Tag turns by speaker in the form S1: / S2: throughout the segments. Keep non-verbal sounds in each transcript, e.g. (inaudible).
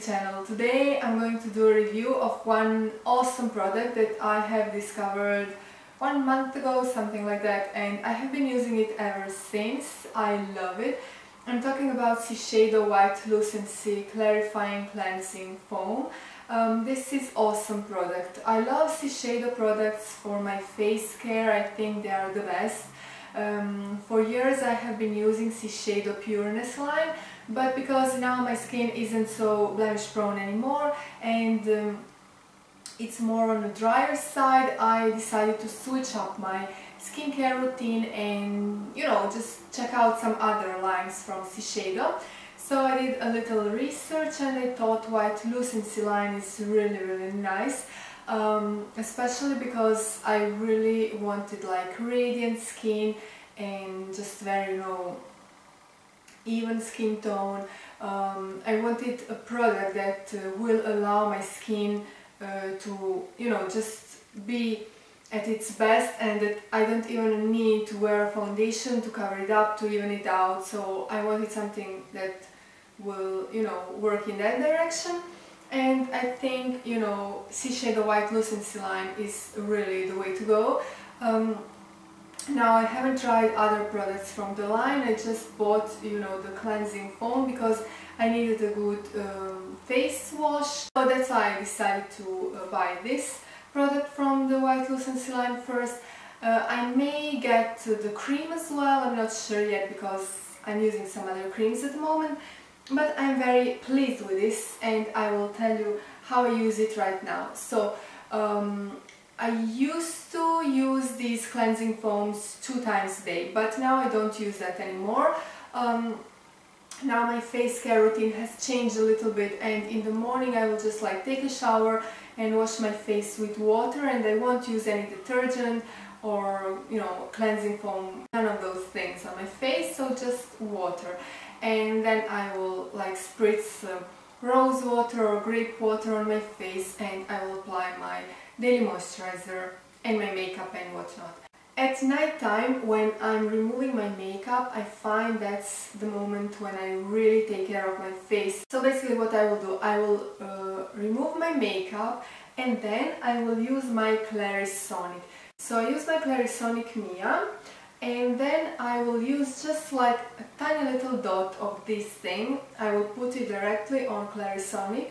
S1: channel. Today I'm going to do a review of one awesome product that I have discovered one month ago, something like that, and I have been using it ever since. I love it. I'm talking about Shiseido White Lucency Clarifying Cleansing Foam. Um, this is awesome product. I love Shiseido products for my face care, I think they are the best. Um, for years I have been using Shiseido Pureness line, but because now my skin isn't so blemish prone anymore and um, it's more on the drier side, I decided to switch up my skincare routine and you know just check out some other lines from Shiseido. So I did a little research and I thought white lucency line is really really nice. Um, especially because I really wanted like radiant skin and just very you know even skin tone. Um, I wanted a product that uh, will allow my skin uh, to you know just be at its best and that I don't even need to wear foundation to cover it up to even it out so I wanted something that will you know work in that direction and I think you know Shiseido White Lucency line is really the way to go. Um, now I haven't tried other products from the line, I just bought you know the cleansing foam because I needed a good um, face wash so that's why I decided to uh, buy this product from the White Lucency line first. Uh, I may get the cream as well, I'm not sure yet because I'm using some other creams at the moment but I'm very pleased with this and I will tell you how I use it right now. So um, I used to use these cleansing foams two times a day but now I don't use that anymore. Um, now my face care routine has changed a little bit and in the morning I will just like take a shower and wash my face with water and I won't use any detergent or you know cleansing foam, none of those things on my face so just water and then I will like spritz uh, rose water or grape water on my face and I will apply my daily moisturizer and my makeup and whatnot. At night time, when I'm removing my makeup, I find that's the moment when I really take care of my face. So basically what I will do, I will uh, remove my makeup and then I will use my Clarisonic. So I use my Clarisonic Mia and then I will use just like a tiny little dot of this thing I will put it directly on Clarisonic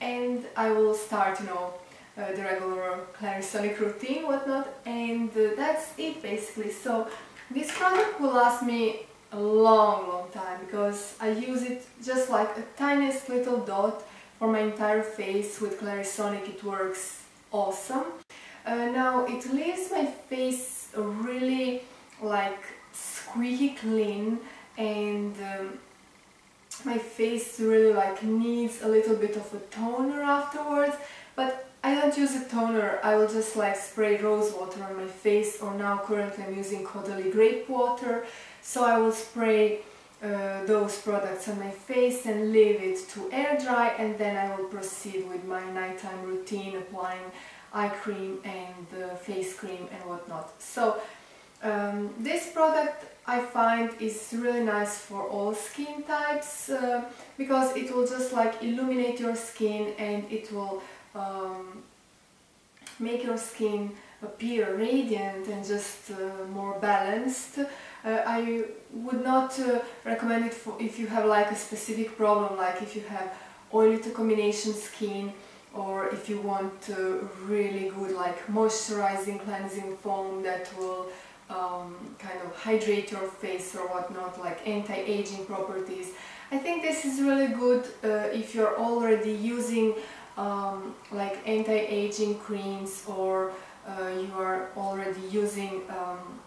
S1: and I will start you know uh, the regular Clarisonic routine whatnot and uh, that's it basically. So this product will last me a long long time because I use it just like a tiniest little dot for my entire face with Clarisonic. It works awesome. Uh, now it leaves my face really like squeaky clean and um, my face really like needs a little bit of a toner afterwards I don't use a toner, I will just like spray rose water on my face or now currently I'm using Caudalie grape water so I will spray uh, those products on my face and leave it to air dry and then I will proceed with my nighttime routine applying eye cream and uh, face cream and whatnot. So um, this product I find is really nice for all skin types uh, because it will just like illuminate your skin and it will um, make your skin appear radiant and just uh, more balanced. Uh, I would not uh, recommend it for if you have like a specific problem like if you have oily to combination skin or if you want really good like moisturizing cleansing foam that will um, kind of hydrate your face or whatnot, like anti-aging properties. I think this is really good uh, if you're already using um, like anti-aging creams or uh, you are already using um,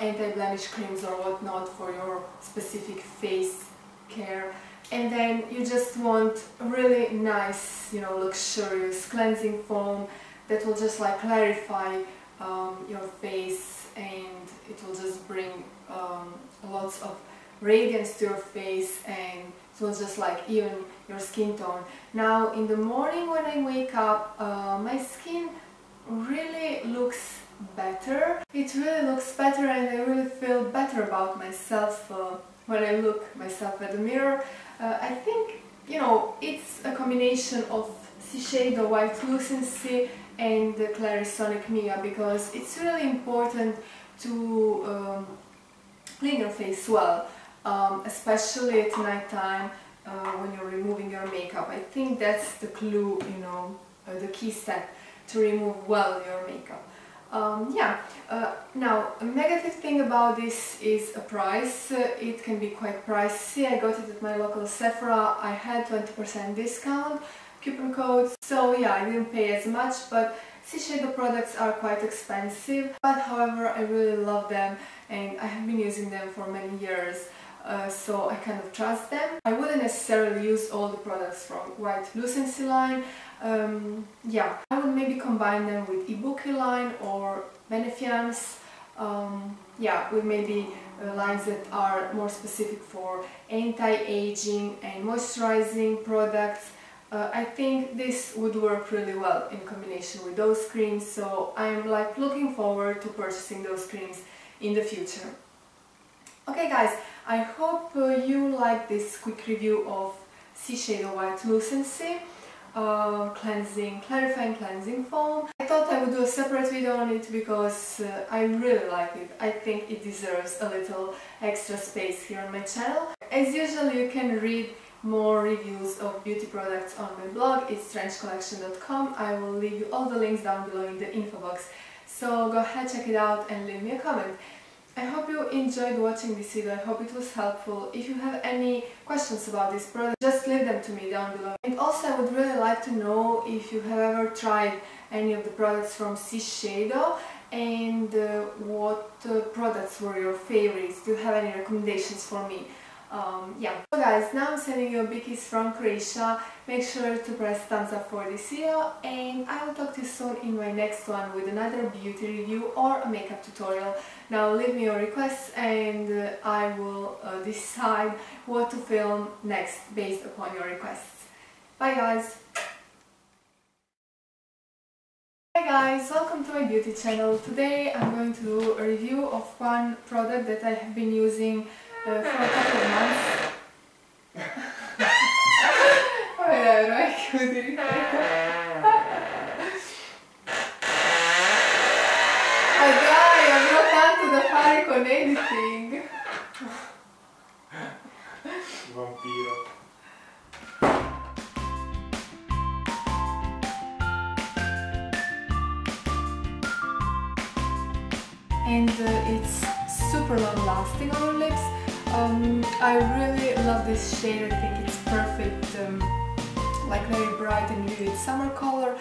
S1: anti-blemish creams or whatnot for your specific face care. And then you just want a really nice you know luxurious cleansing foam that will just like clarify um, your face and it will just bring um, lots of radiance to your face and it will just like even your skin tone. Now in the morning when I wake up uh, my skin really looks better. It really looks better and I really feel better about myself uh, when I look myself at the mirror. Uh, I think you know, it's a combination of Shiseido White Lucency and the Clarisonic Mia because it's really important to um, clean your face well, um, especially at night time uh, when you're removing your makeup. I think that's the clue, you know, uh, the key step to remove well your makeup. Um, yeah, uh, now a negative thing about this is a price. Uh, it can be quite pricey. I got it at my local Sephora. I had 20% discount coupon code. So yeah, I didn't pay as much, but Shiseido products are quite expensive. But however, I really love them and I have been using them for many years. Uh, so I kind of trust them. I wouldn't necessarily use all the products from White Lucency line. Um, yeah, I would maybe combine them with Ibuki line or Benefiance. Um, yeah, with maybe uh, lines that are more specific for anti-aging and moisturizing products. Uh, I think this would work really well in combination with those creams, so I'm like looking forward to purchasing those creams in the future. Okay guys, I hope uh, you like this quick review of Shiseido White Lucency uh, cleansing, clarifying cleansing foam. I thought I would do a separate video on it because uh, I really like it. I think it deserves a little extra space here on my channel. As usual you can read more reviews of beauty products on my blog, it's trenchcollection.com. I will leave you all the links down below in the info box. So go ahead, check it out and leave me a comment. I hope you enjoyed watching this video, I hope it was helpful. If you have any questions about this product, just leave them to me down below. And also I would really like to know if you have ever tried any of the products from Shiseido and uh, what uh, products were your favorites. Do you have any recommendations for me? Um, yeah. So guys, now I'm sending you a big kiss from Croatia. Make sure to press thumbs up for this video and I will talk to you soon in my next one with another beauty review or a makeup tutorial. Now leave me your requests and uh, I will uh, (laughs) decide what to film next based upon your requests. Bye guys! Hi guys, welcome to my beauty channel. Today I'm going to do a review of one product that I have been using for a couple of months. Olha, con editing.
S2: Vampiro.
S1: And uh, it's super long lasting on lips um, I really love this shade, I think it's perfect, um, like very bright and vivid summer color